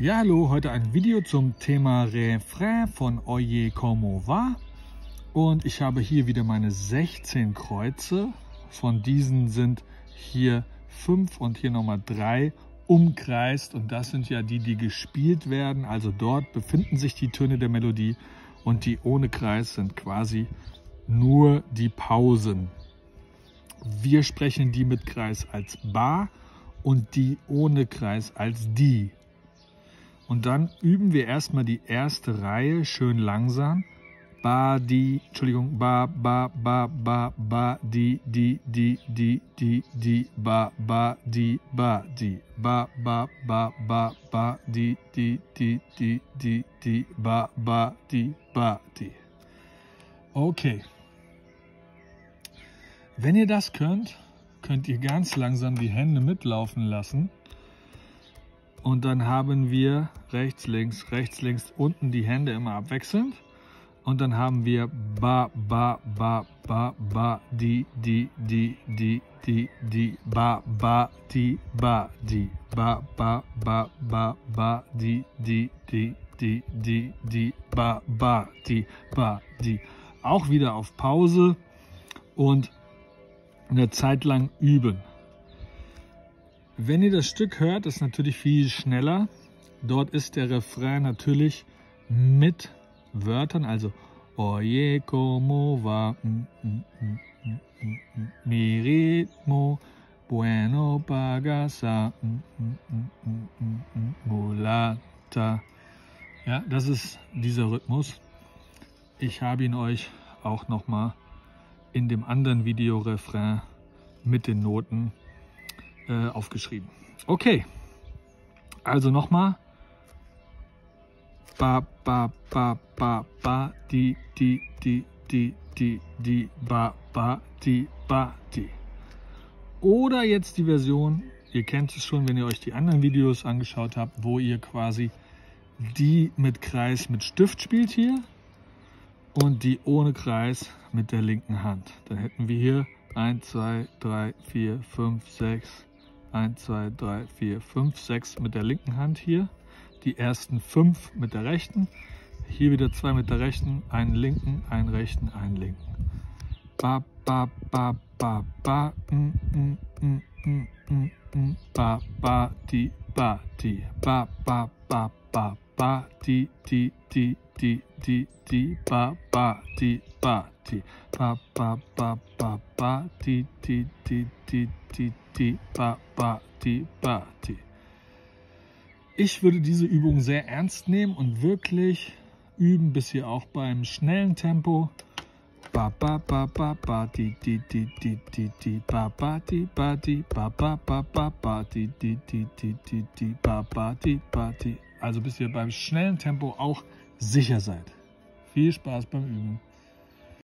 Ja, hallo, heute ein Video zum Thema Refrain von Oye Como Va. Und ich habe hier wieder meine 16 Kreuze. Von diesen sind hier 5 und hier nochmal 3 umkreist. Und das sind ja die, die gespielt werden. Also dort befinden sich die Töne der Melodie. Und die ohne Kreis sind quasi nur die Pausen. Wir sprechen die mit Kreis als Ba und die ohne Kreis als Die. Und dann üben wir erstmal die erste Reihe schön langsam. Ba, di, Entschuldigung, ba, ba, ba, ba, ba, di, di, di, di, di, di, ba, ba, di, ba, di, ba, ba, ba, ba, ba, di, di, di, di, di, di, ba, ba, di, ba, di. Okay. Wenn ihr das könnt, könnt ihr ganz langsam die Hände mitlaufen lassen. Und dann haben wir rechts, links, rechts, links, unten die Hände immer abwechselnd. Und dann haben wir ba, ba, ba, ba, ba, di, di, di, di, di, di, ba, ba, di, ba, di, ba, ba, ba, ba, ba, di, di, di, di, di, di, ba, ba, di, ba, di. Auch wieder auf Pause und eine Zeit lang üben. Wenn ihr das Stück hört, ist natürlich viel schneller. Dort ist der Refrain natürlich mit Wörtern, also Oye como va, mi ritmo, bueno pagasa, mulata. Ja, das ist dieser Rhythmus. Ich habe ihn euch auch nochmal in dem anderen Video-Refrain mit den Noten äh, aufgeschrieben. Okay, also nochmal. Ba, ba, ba, ba, ba, di, di, di, di, di, di, ba, ba, di, ba, di. Oder jetzt die Version, ihr kennt es schon, wenn ihr euch die anderen Videos angeschaut habt, wo ihr quasi die mit Kreis mit Stift spielt hier und die ohne Kreis mit der linken Hand. Dann hätten wir hier 1, 2, 3, 4, 5, 6, 1, 2, 3, 4, 5, 6 mit der linken Hand hier. Die ersten 5 mit der rechten. Hier wieder 2 mit der rechten, einen linken, einen rechten, einen linken. Ba, ba, ba, ba, ba, mm, mm, mm, mm, mm, mm, ba, ba, di, ba, di, ba, ba, ba, ba, ba, di, di, di, di, di, di, ba, ba, di, ba, di, ba, ba, ba, ba, ba, di, di, di, di, di, di, ba, ba, di, ba, di. Ich würde diese Übung sehr ernst nehmen und wirklich üben, bis ihr auch beim schnellen Tempo ba ba ba ba ba di di di di di di ba ba di ba di ba ba ba ba ba di di di di di di ba ba di ba di also bis ihr beim schnellen Tempo auch sicher seid. Viel Spaß beim Üben.